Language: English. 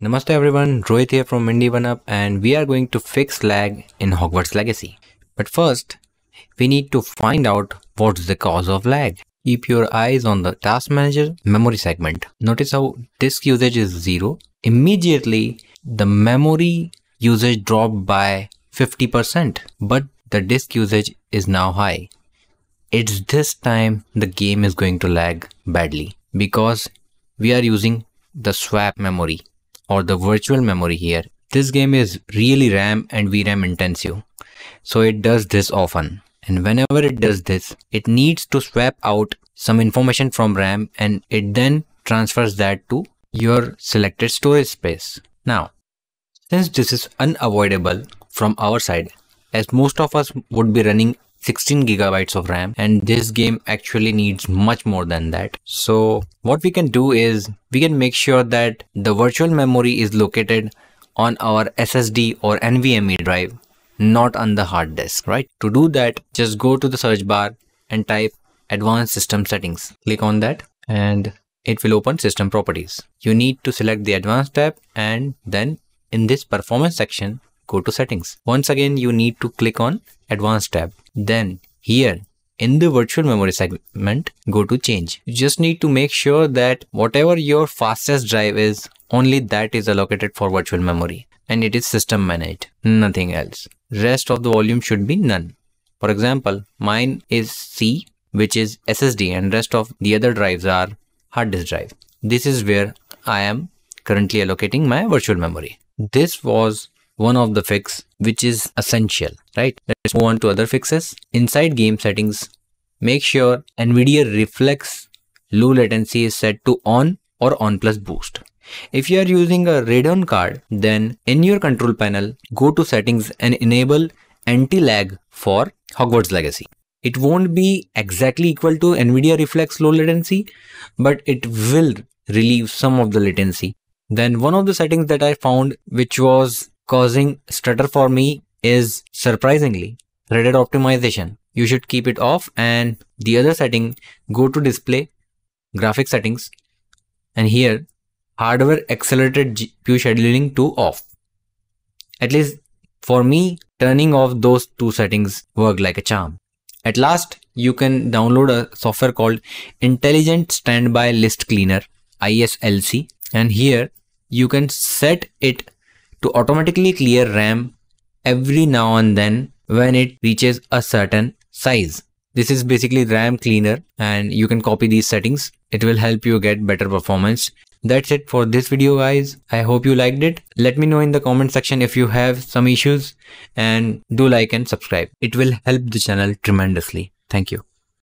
Namaste everyone, Rohit here from Indie1Up and we are going to fix lag in Hogwarts Legacy. But first, we need to find out what's the cause of lag. Keep your eyes on the task manager memory segment. Notice how disk usage is zero. Immediately, the memory usage dropped by 50%, but the disk usage is now high. It's this time the game is going to lag badly because we are using the swap memory or the virtual memory here. This game is really RAM and VRAM intensive. So it does this often. And whenever it does this, it needs to swap out some information from RAM and it then transfers that to your selected storage space. Now, since this is unavoidable from our side, as most of us would be running 16 gigabytes of RAM and this game actually needs much more than that. So what we can do is we can make sure that the virtual memory is located on our SSD or NVMe drive, not on the hard disk, right? To do that, just go to the search bar and type advanced system settings. Click on that and it will open system properties. You need to select the advanced tab and then in this performance section, go to settings. Once again, you need to click on advanced tab. Then here in the virtual memory segment, go to change. You just need to make sure that whatever your fastest drive is, only that is allocated for virtual memory and it is system managed, nothing else. Rest of the volume should be none. For example, mine is C, which is SSD and rest of the other drives are hard disk drive. This is where I am currently allocating my virtual memory. This was one of the fix which is essential, right? Let's move on to other fixes. Inside game settings, make sure NVIDIA Reflex low latency is set to on or on plus boost. If you are using a Radeon card, then in your control panel, go to settings and enable anti-lag for Hogwarts Legacy. It won't be exactly equal to NVIDIA Reflex low latency, but it will relieve some of the latency. Then one of the settings that I found which was causing stutter for me is surprisingly Red optimization. You should keep it off and the other setting, go to display, graphic settings and here hardware accelerated GPU scheduling to off. At least for me, turning off those two settings work like a charm. At last, you can download a software called Intelligent Standby List Cleaner, ISLC. And here you can set it to automatically clear RAM every now and then when it reaches a certain size. This is basically RAM cleaner and you can copy these settings. It will help you get better performance. That's it for this video guys. I hope you liked it. Let me know in the comment section if you have some issues and do like and subscribe. It will help the channel tremendously. Thank you.